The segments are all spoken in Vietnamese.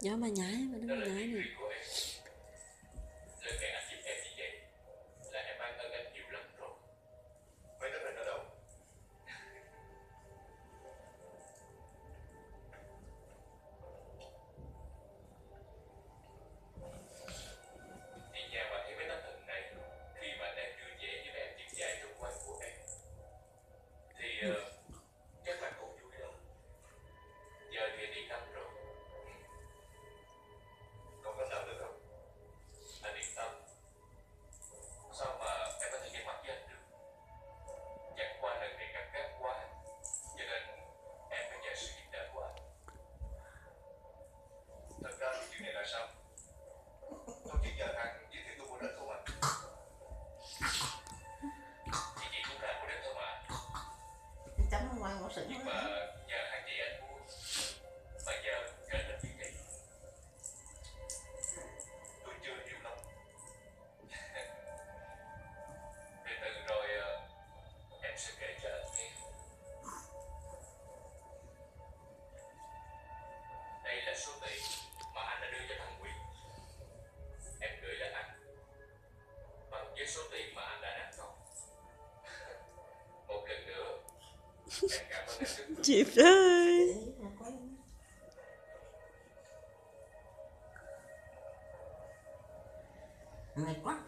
gió mà nhái mà nó mà nhái này thật ra thì chuyện này là sao tôi chỉ nhờ thằng giới thiệu tôi mua đất không mình à? chị chị cũng là mua đất không ạ à? chấm ngoan ngõ sửng nhưng Chịp ơi Mệt quá.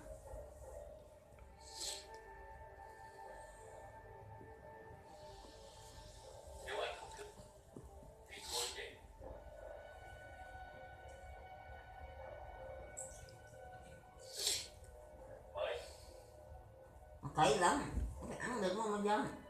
Thấy lắm. Ăn được không anh dân